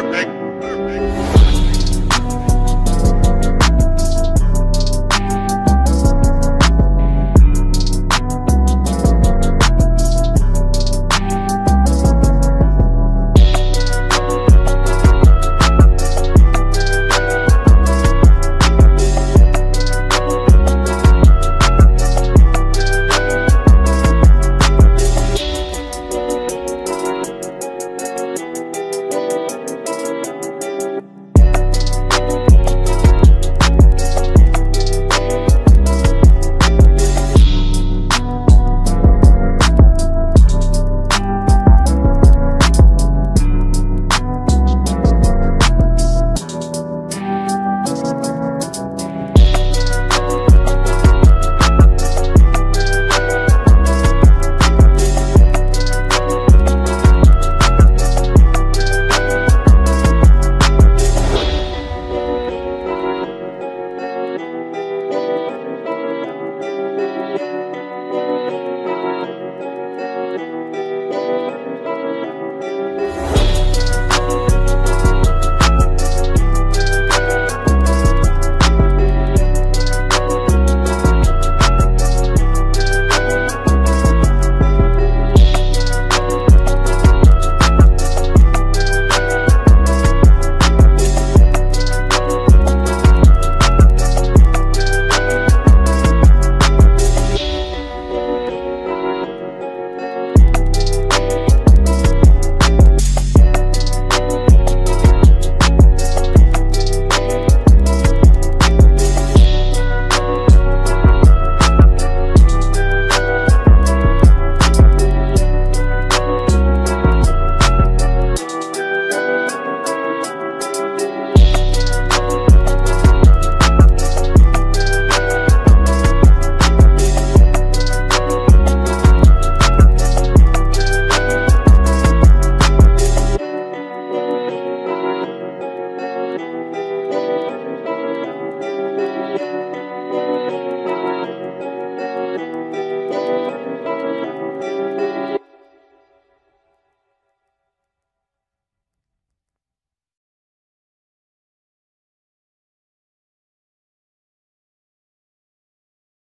perfect.